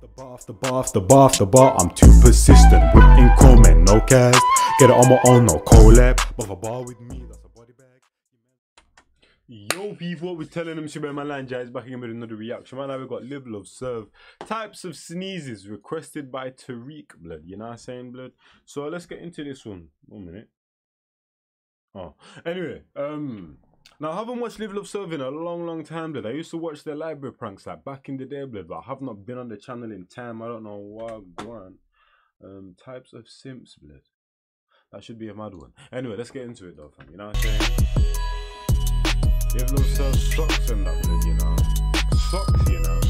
the bar, the bar, the bar, the bar. I'm too persistent. Whipping chrome and no cast. Get it on my own, no collab. But a bar with me, that's a body bag. Yo, people, what we telling them? Shibba my line, guys, back again with another reaction. Right now, we've got Live, Love, Serve. Types of sneezes requested by Tariq, blood. You know what I'm saying, blood? So let's get into this one. One minute. Oh, anyway, um, now I haven't watched Live Love Serve in a long, long time, blood. I used to watch their library pranks like back in the day, blood, but I have not been on the channel in time. I don't know what going. Um, types of simps, blood. That should be a mad one. Anyway, let's get into it though, fam. You know what I'm saying? Serve socks and that, blood. You know, socks, you know.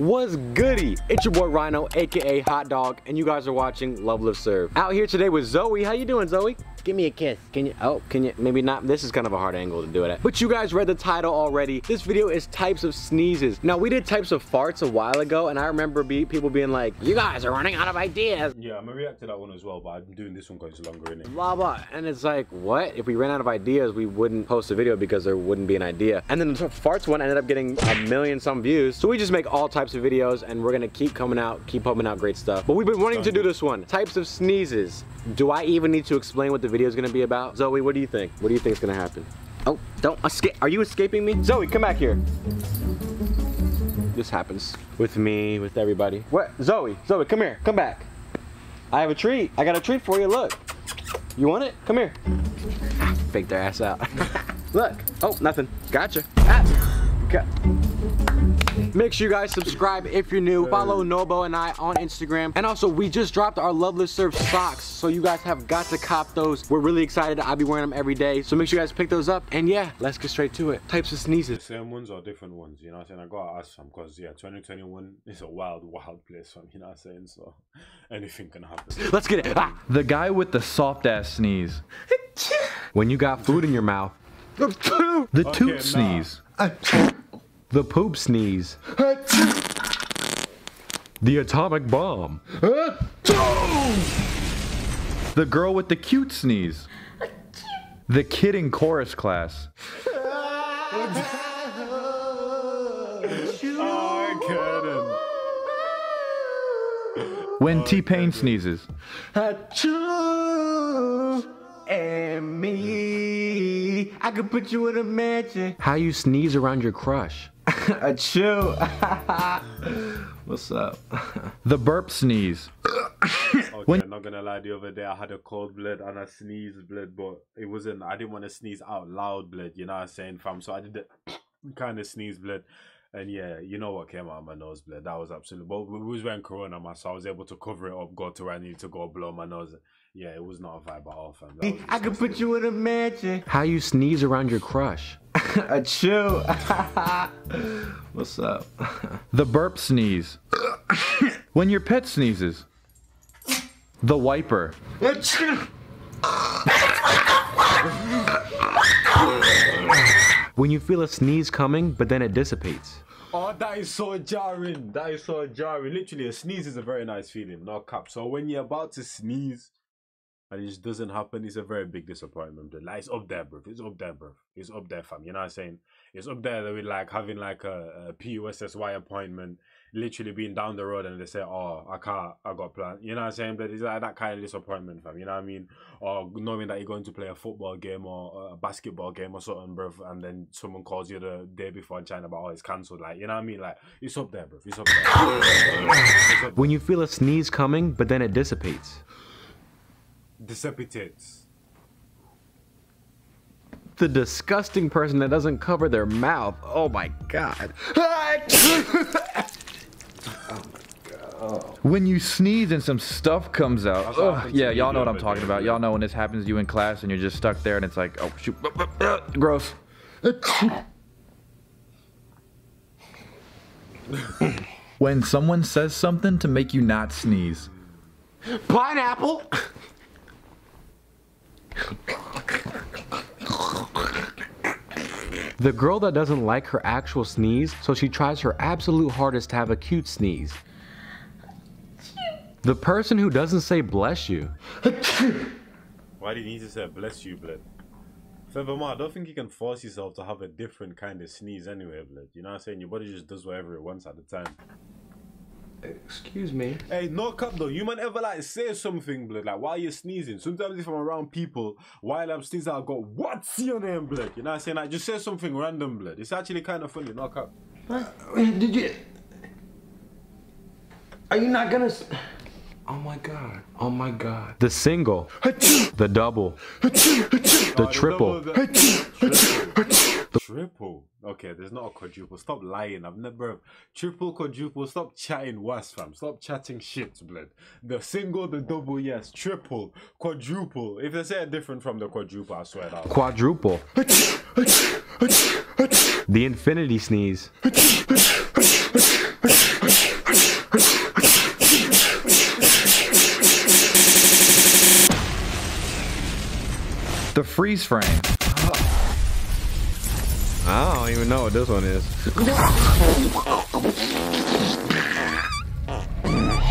What's goody? It's your boy Rhino, aka Hot Dog, and you guys are watching Love Live Serve. Out here today with Zoe. How you doing, Zoe? Give me a kiss. Can you? Oh, can you? Maybe not. This is kind of a hard angle to do it at. But you guys read the title already. This video is types of sneezes. Now we did types of farts a while ago, and I remember be, people being like, "You guys are running out of ideas." Yeah, I'm gonna react to that one as well, but I'm doing this one because it's longer, innit? Blah blah, and it's like, what? If we ran out of ideas, we wouldn't post a video because there wouldn't be an idea. And then the farts one ended up getting a million some views. So we just make all types of videos, and we're gonna keep coming out, keep pumping out great stuff. But we've been wanting to do this one. Types of sneezes. Do I even need to explain what the video is gonna be about? Zoe, what do you think? What do you think is gonna happen? Oh, don't escape. Are you escaping me? Zoe, come back here. This happens with me, with everybody. What? Zoe, Zoe, come here. Come back. I have a treat. I got a treat for you. Look. You want it? Come here. Ah, fake their ass out. Look. Oh, nothing. Gotcha. Ah. Got Make sure you guys subscribe if you're new. Follow Nobo and I on Instagram. And also, we just dropped our Loveless Live Serve socks. So you guys have got to cop those. We're really excited. I'll be wearing them every day. So make sure you guys pick those up. And yeah, let's get straight to it. Types of The sneezes. same ones or different ones, you know what I'm saying? I gotta ask some because yeah, 2021 is a wild, wild place, fam, you know what I'm saying? So anything can happen. Let's get it. Ah. The guy with the soft ass sneeze. When you got food in your mouth. The Okay, toot nah. The poop sneeze. The atomic bomb. The girl with the cute sneeze. The kid in chorus class. When T Pain sneezes. And me. I could put you in a mansion. How you sneeze around your crush? Achoo. What's up? The burp sneeze. Okay, When- I'm not gonna lie, the other day I had a cold blood and I sneezed blood, but it wasn't, I didn't want to sneeze out loud blood, you know what I'm saying, fam? So I did the kind of sneeze blood. And yeah, you know what came out of my nose, blood. That was absolutely. But we was wearing Corona, man, so I was able to cover it up, go to where I needed to go, blow my nose. Yeah, it was not a vibe at all, fam. I could put you in a mansion. How you sneeze around your crush? Achoo. What's up? The burp sneeze. When your pet sneezes. The wiper. When you feel a sneeze coming, but then it dissipates. Oh, that is so jarring. That is so jarring. Literally, a sneeze is a very nice feeling, no cap. So when you're about to sneeze and it just doesn't happen, it's a very big disappointment. Like, it's up there, bro. It's up there, bro. It's up there, fam. You know what I'm saying? It's up there with like having like a, a PUSSY appointment, literally being down the road and they say, oh, I can't, I got plans. You know what I'm saying? But it's like that kind of disappointment, fam. You know what I mean? Or knowing that you're going to play a football game or a basketball game or something, bro, and then someone calls you the day before in China about, oh, it's cancelled. Like, you know what I mean? Like, it's up there, bro. It's up there. When you feel a sneeze coming, but then it dissipates. Dissipates. The disgusting person that doesn't cover their mouth. Oh my god. When you sneeze and some stuff comes out. Ugh, yeah, y'all know what I'm talking about. Y'all know when this happens to you in class and you're just stuck there and it's like, oh shoot. Gross. when someone says something to make you not sneeze. Pineapple! The girl that doesn't like her actual sneeze, so she tries her absolute hardest to have a cute sneeze. The person who doesn't say bless you. Why do you need to say bless you, blood? Furthermore, I don't think you can force yourself to have a different kind of sneeze anyway, blood. You know what I'm saying? Your body just does whatever it wants at the time. Excuse me. Hey, no cap though. You might ever like say something, blood, like while you're sneezing. Sometimes if I'm around people, while I'm sneezing, I'll go, What's your name, blood? You know what I'm saying? Like just say something random, blood. It's actually kind of funny, no cap. Did you? Are you not gonna? Oh my god. Oh my god. The single. Oh, the double. the Oh, triple. Triple. Okay, there's not a quadruple. Stop lying. I've never triple, quadruple. Stop chatting worse, fam. Stop chatting shit, blood. The single, the double, yes. Triple, quadruple. If they say it different from the quadruple, I swear that. Quadruple. the infinity sneeze. The freeze frame. I don't even know what this one is.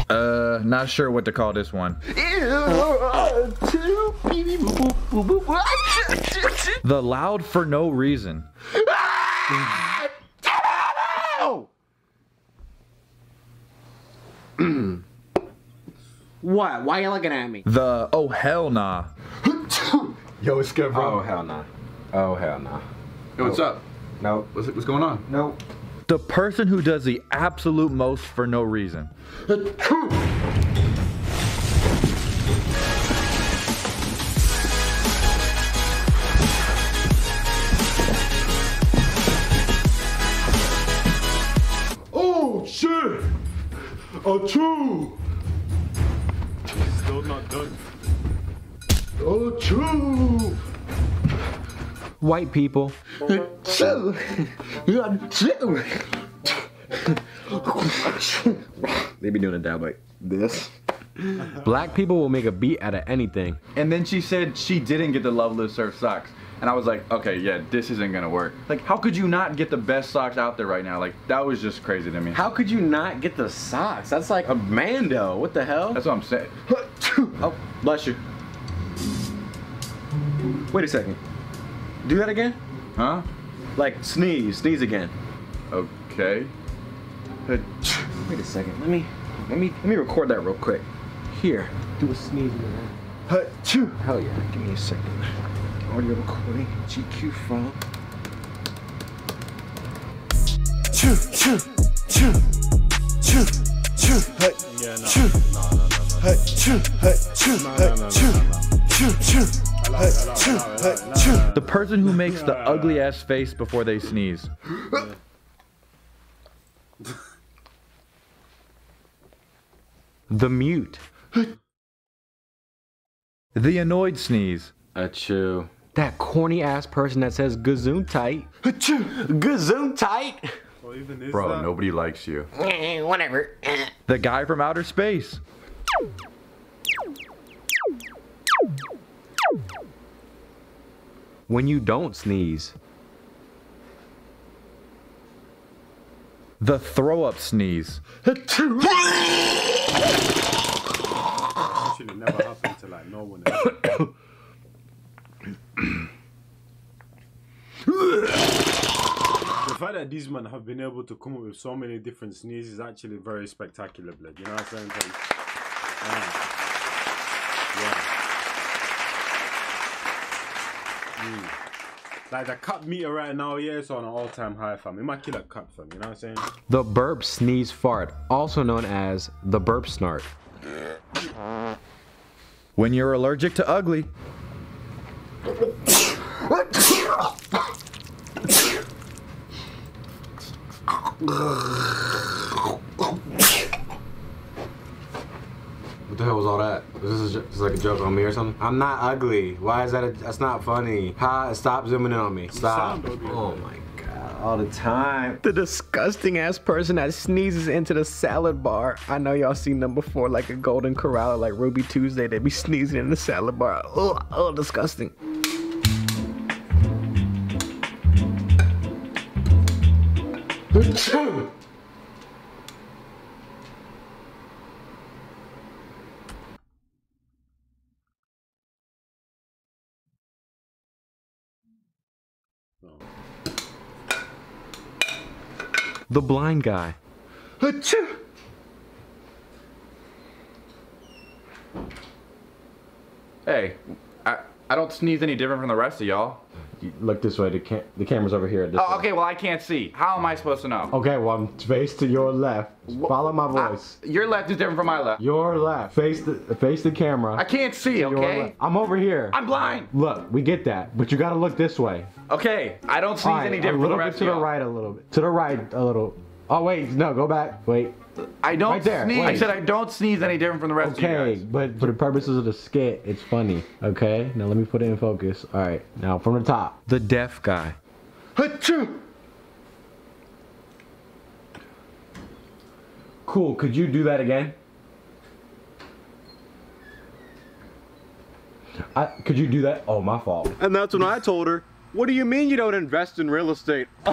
Uh, not sure what to call this one. The loud for no reason. What? Why you looking at me? The oh hell nah. Yo, it's good, bro. Oh hell no. Oh hell no. Yo, what's up? Nope. What's, what's going on? Nope. The person who does the absolute most for no reason. Oh shit! A true. Still not done. A true. White people. They be doing a dab like this. Black people will make a beat out of anything. And then she said she didn't get the Love Loveless Surf socks. And I was like, okay, yeah, this isn't gonna work. Like, how could you not get the best socks out there right now? Like, that was just crazy to me. How could you not get the socks? That's like a Mando. What the hell? That's what I'm saying. Oh, bless you. Wait a second. Do that again? Huh? Like sneeze, sneeze again. Okay. Uh, wait a second. Let me, let me, let me record that real quick. Here, do a sneeze in there. Uh, Hell yeah! Give me a second. Audio recording, GQ file. Yeah, no. No, no, no, no. No, no, no, no, no. Allow it, allow it, allow it, allow it. The person who makes the ugly ass face before they sneeze. The mute. The annoyed sneeze. Achoo. That corny ass person that says gesundheit. Gazoon tight. What even is Bro, that? nobody likes you. Eh, eh, whatever. The guy from outer space. When you don't sneeze. The throw up sneeze. Actually, never happened to like no one the fact that these men have been able to come up with so many different sneezes is actually very spectacular, blood. You know what I'm saying? Like, yeah. yeah. Mm. Like the cut meter right now, yeah, it's on an all-time high, fam. Immaculate cut, fam. You know what I'm saying? The burp sneeze fart, also known as the burp snort. When you're allergic to ugly. What the hell was all that? Is this, a, this is like a joke on me or something? I'm not ugly. Why is that? A, that's not funny. Ha! Stop zooming in on me. Stop. Oh my god! All the time. The disgusting ass person that sneezes into the salad bar. I know y'all seen them before, like a Golden Corral, like Ruby Tuesday. They be sneezing in the salad bar. Oh, oh, disgusting. the blind guy. Achoo! Hey, I, I don't sneeze any different from the rest of y'all. Look this way. The cam- the camera's over here. This Oh, way. okay, well, I can't see. How am I supposed to know? Okay, well, I'm face to your left. Follow my I- voice. your left is different from my left. Your left. Face the face the camera. I can't see, okay? I'm over here. I'm blind. Look, we get that, but you gotta look this way. Okay, I don't see right, any a different from little bit to the right, a little bit. To the right, a little. Oh wait, no, go back. Wait. I don't Right there, sneeze. I said I don't sneeze any different from the rest Okay, of you guys. Okay, but for the purposes of the skit, it's funny. Okay, now let me put it in focus. All right, now from the top. The deaf guy. Achoo! Cool. Could you do that again? I, could you do that? Oh, my fault. And that's when I told her, "What do you mean you don't invest in real estate?"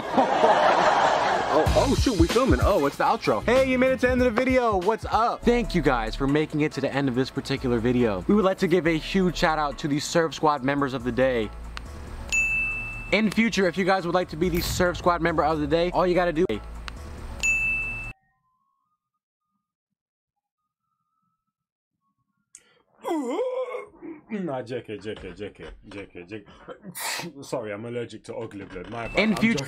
Oh, oh shoot, we filming. Oh, it's the outro. Hey, you made it to the end of the video. What's up? Thank you guys for making it to the end of this particular video. We would like to give a huge shout out to the Serve Squad members of the day. In future, if you guys would like to be the Serve Squad member of the day, all you gotta do Nah, JK, JK, JK, JK, JK. Sorry, I'm allergic to ugly blood. My bad. In future-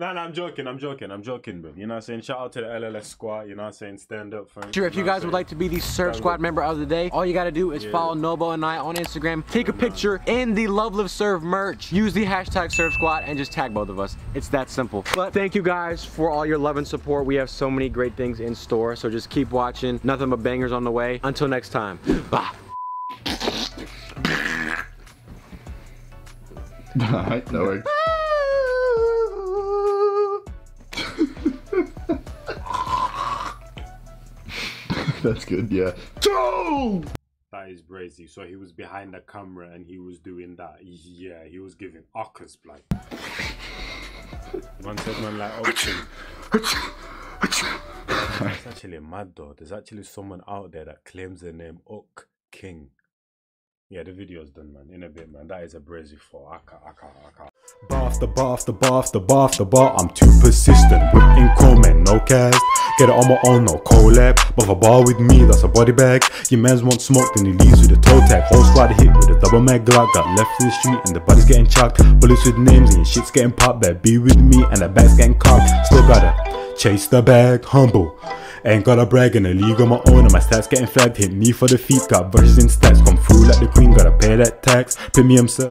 joking. Nah, nah, I'm joking, I'm joking, I'm joking, bro. You know what I'm saying? Shout out to the LLS squad, you know what I'm saying? Stand up for Sure, if you guys would like to be the Serve Squad member of the day, all you gotta do is Yeah. follow Nobo and I on Instagram, take a picture in the Love Live Serve merch, use the hashtag Serve Squad, and just tag both of us. It's that simple. But thank you guys for all your love and support. We have so many great things in store, so just keep watching. Nothing but bangers on the way. Until next time. Bye. Alright, that works. That's good, yeah. That is crazy. So he was behind the camera and he was doing that. Yeah, he was giving Ockers blood. Man said man like Oxen. It's actually mad though. There's actually someone out there that claims the name Oak King. Yeah, the video's done, man. In a bit, man. That is a brazy for. I can't, I can't, I can't. Bar after bar after bar after bar after bar. I'm too persistent. Whipping comment, no cast. Get it on my own, no collab. But a bar with me, that's a body bag. Your man's want smoke, then he leaves with a toe tag. Whole squad hit with a double mag Glock. Got left in the street and the body's getting chucked. Bullets with names and your shit's getting popped. Better be with me and the bag's getting cocked. Still gotta chase the bag, humble. Ain't gotta brag in a league on my own and my stats getting flagged. Hit me for the feet, got verses in stats. Come through like the queen, gotta pay that tax. Premium sir.